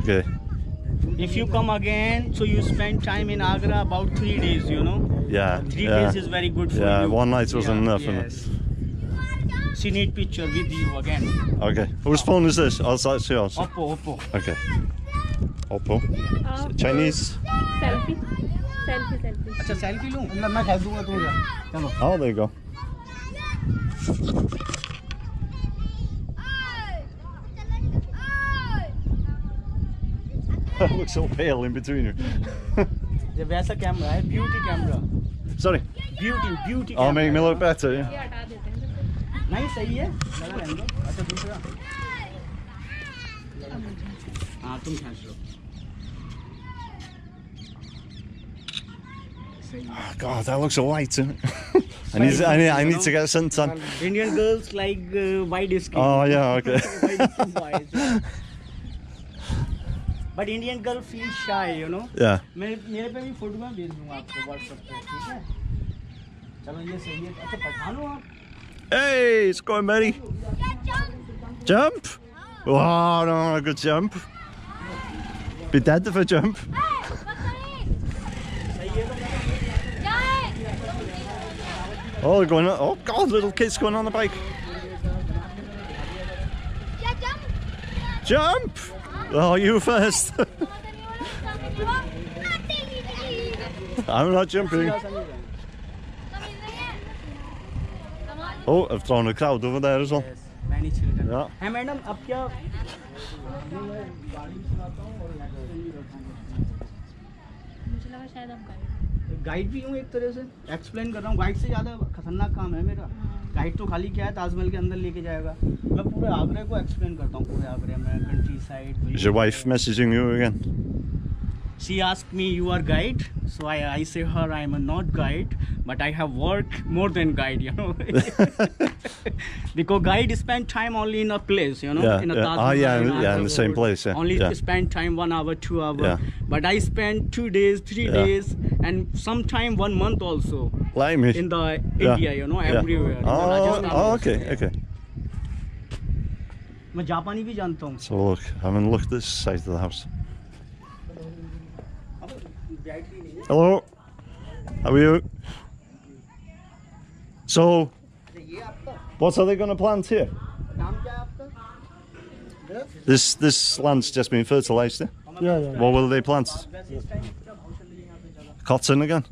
Okay. If you come again, so you spend time in Agra about three days. You know, Yeah. three yeah. days is very good for Yeah, you. one night wasn't enough, innit? Yes. She need picture with you again. Okay. Whose phone is this? Oh, that's yours. Oppo, Oppo. Okay. Oppo. आप Chinese. Selfie selfie selfie अच्छा selfie लूं मैं खा दूंगा तू जा चलो Oh, there Looks so pale in between you. ये वैसा कैमरा है beauty camera Sorry. Beauty beauty Oh, make me look better. Yeah. ये हटा देते हैं नहीं सही है लगा रहने दो अच्छा दूसरा हाँ तुम खींच लो Oh, God, that looks so white. Isn't it? I need, I need, I need to get suntan. Indian girls like uh, white skin. Oh, yeah, okay. White skin boys. But Indian girl feel shy, you know. Yeah. मेरे मेरे पे भी photo मैं भेज दूंगा आपको WhatsApp पे ठीक है चलो ये सही है अच्छा पठान हो आप Hey, it's going, Mary. Jump. Oh, no, a good jump. Be dead if I jump. Oh, they're going. Oh God, little kids going on the bike. Jump! Oh, you first. I'm not jumping. Oh, I've thrown a crowd over there as well. Yes, many children. Yeah. है madam अब क्या मुझे लगा शायद आप guide Guide भी हूँ एक तरह से। एक्सप्लेन कर रहा हूँ। गाइड से ज़्यादा खतरनाक काम है मेरा। गाइड तो खाली क्या है ताजमहल के अंदर लेके जाएगा। मैं पूरे आगरे को एक्सप्लेन करता हूँ पूरे आगरे में countryside Is your wife messaging you again? She asked me, "You are guide?" So I, I say her, "I am a not guide, but I have work more than guide, you know." because guide spend time only in a place, you know, Yeah, in a yeah. Taj Ah, Mahal, yeah, in yeah, in Agra the same Fort. place, yeah, Only yeah. spend time one hour, two hour. Yeah. But I spend two days, three Yeah. days, and sometime one month also Like me. in the Yeah. India, you know, Yeah. everywhere. in the Oh, Rajasthan oh, also. okay, okay. मैं जापानी भी जानता हूँ So look, having a look at this side of the house. Hello. How are you? So, what are they going to plant here? This this land's just been fertilised. Eh? Yeah, yeah, yeah. What will they plant? Cotton again.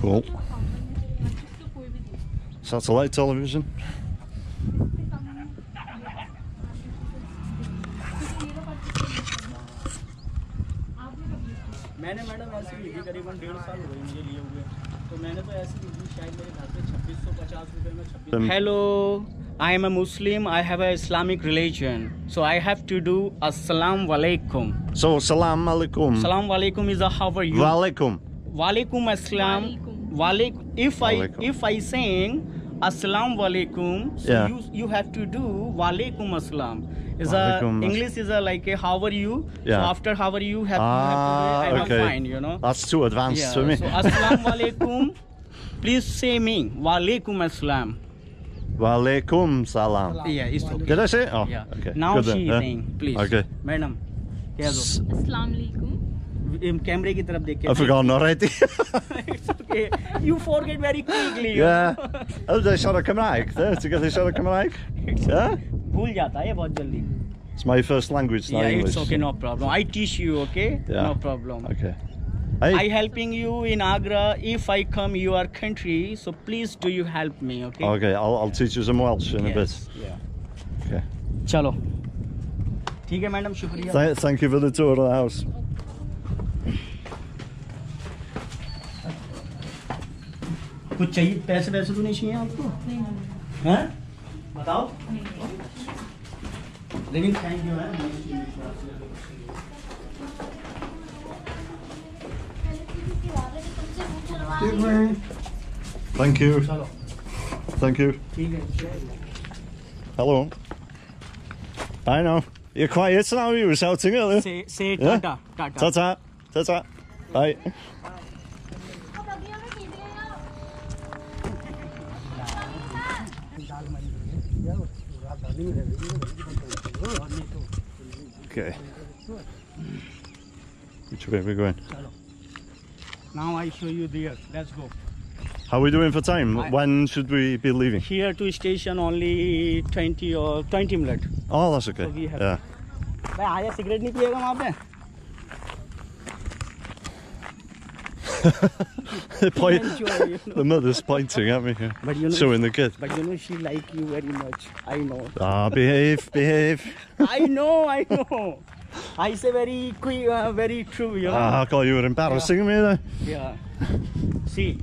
Cool इसको कोई भी दे Satellite television. मैंने madam ऐसी ली थी करीबन डेढ़ साल हो गए मुझे लिए हुए तो मैंने तो ऐसी ली थी शायद मेरे घर पे छब्बीस सौ पचास रुपये में Um, छब्बीस hello I am a Muslim I have a Islamic religion so I have to do अस्सलाम वालेकुम So, salam alaikum. सलाम वालेकुम is a how are you Walaikum. वालेकुम अस्सलाम वालेकुम if I Walaikum. If I Assalam Walaikum. So yeah. you, you have to do Walaikum Assalam. Is Walaikum. a English is a like a how are you? Yeah. So after how are you have, ah, you have to I'm ah, okay. fine, you know. That's too advanced yeah. for me. So Assalam Walaikum. Please say me Walaikum Assalam. Walaikum salam. Yeah, it's okay. Did I say? Oh, yeah. okay. Now Good she then. is yeah. saying, please. Okay. Madam. Assalamu alaikum. कैमरे की तरफ देख के I've forgotten already. It's okay. You forget very quickly. you yeah. know. Oh, they shot a Cymraeg there to get the shot of Cymraeg. Yeah. भूल जाता है ये बहुत जल्दी. It's my first language, not Yeah, English. it's okay, no problem. I teach you, okay? Yeah. No problem. Okay. Hey. I helping you in Agra. If I come your country, so please do you help me, okay? Okay, I'll, I'll teach you some Welsh in a Yes, bit. Yeah. Okay. चलो ठीक है madam शुक्रिया Th- thank you for the tour of the कुछ चाहिए पैसे पैसे तो नहीं चाहिए आपको हैं बताओ लेकिन थैंक यू है Thank you. चलो Thank you. ठीक है Hello. I know. You're quiet now. You were shouting earlier. से से Yeah? Tata Tata Ta ta. Ta ta. Bye. Okay. Which way are we going? Now I show you there. Let's go. How are we doing for time? I- When should we be leaving? Here to station only 20 or 20 minutes. Oh, that's okay. So we have- Yeah. भाई आया cigarette नहीं पिएगा वहाँ पे point- Enjoy, you know. the mother's pointing at me here, But you know, showing the kid. but you know she like you very much. I know. Ah, behave, behave. I know. I know. I say very quick, uh, very true. You know. Ah, God, you were embarrassing me there. Yeah. See.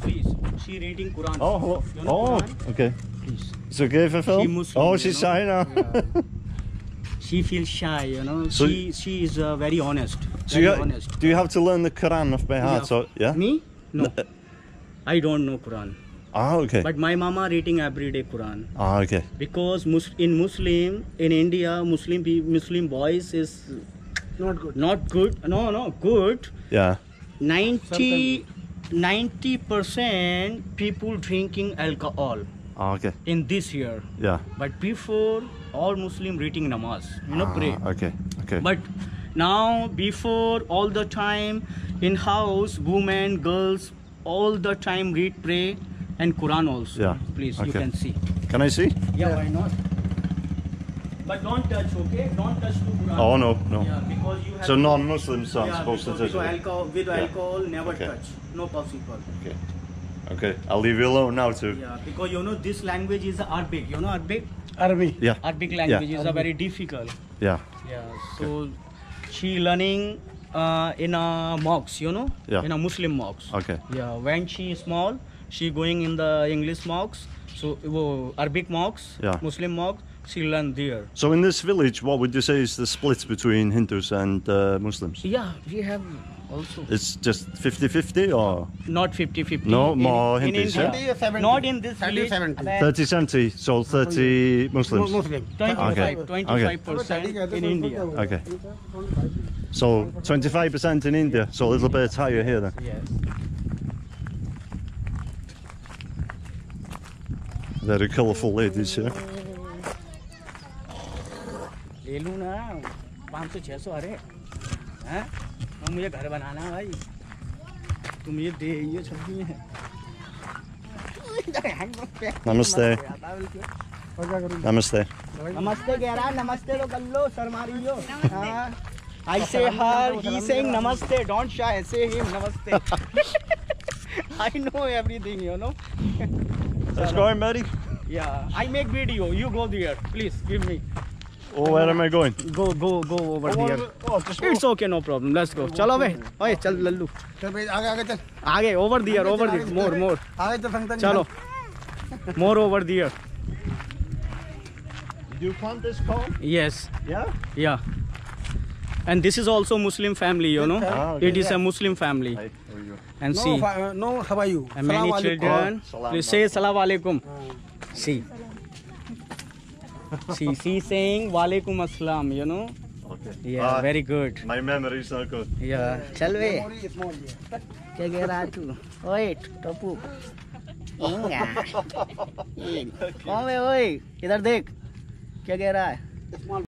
Please. She reading Quran. Oh, hello. You know Oh, Quran? okay. Please. It's okay for film? Muslim, oh, she's shy now. Yeah. she feels shy. You know. So- she she is uh, very honest. So you, honest. do you have to learn the Quran off by heart? Yeah. So, yeah? Me? No. No. I don't know Quran. Ah, okay. But my mama reading every day Quran. Ah, okay. because mus- in Muslim in India Muslim pe- Muslim boys is Not good. not good no no good Yeah. 90 90 percent people drinking alcohol Ah, okay. in this year Yeah. but before all Muslim reading namaz you know pray Ah, okay. Okay. but now before all the time in house women girls all the time read pray and Quran also Yeah, please you can see Can I see? Yeah, why not? But don't touch, okay? Don't touch to Quran. Oh, no, no. Yeah, because you have So non-Muslims aren't yeah, supposed to touch with it? alcohol, with Yeah. alcohol, never Okay. touch. No possible. Okay. Okay. I'll leave you alone now too. Yeah, because you know this language is Arabic. You know Arabic? Arabic. Yeah. Arabic language is a very difficult. Yeah. Yeah. So she learning uh, in a mosque, you know? Yeah. In a Muslim mosque. Okay. Yeah. When she is small, she going in the English mosque. So wo Arabic mosque, Yeah. Muslim mosque, she learn there. So in this village, what would you say is the split between Hindus and uh, Muslims? Yeah, we have also. It's just 50-50 or Not 50-50. No, in, more in Hindus, India. yeah? 70. Not in this 70, village. 70. 30-70, so 30 Muslims? Muslim. 25, Okay. 25 percent in India. Okay. So 25% in India, so a little bit higher here then. Yes. Very colourful ladies here. ले लूँ ना पाँच सौ छः सौ अरे हैं और मुझे घर बनाना है भाई तुम ये दे ये छब्बी है Namaste. Namaste. नमस्ते कह रहा है नमस्ते तो कर लो शर्मा रही आई से हर ही सेइंग नमस्ते डोंट शाय से हिम नमस्ते I know everything you know Let's go buddy. Yeah, I make video. You go there, please. Give me. Oh, where am I going? Go, go, go over oh, here. Oh, it's okay, no problem. Let's go. Chalo, oh, bhai. Oye, chal, lallu. Chal, bhai, aage, aage, chal. Aage, over there, over there. More, more. Aage, chal, Santan. Chalo. More over there. Did you plant this palm? Yes. Yeah? Yeah. And this is also Muslim family, you know. Ah, okay. It is a Muslim family. Hi. And no, see. No, how are you? And many children. Oh, salam. You say salam alaikum. Oh. See. See saying walaikum assalam, you know. Okay. Yeah, uh, very good. My memory is not good. Yeah. Chal ये. क्या कह रहा है तू ओए टप्पू कौन है ओए इधर देख क्या कह रहा है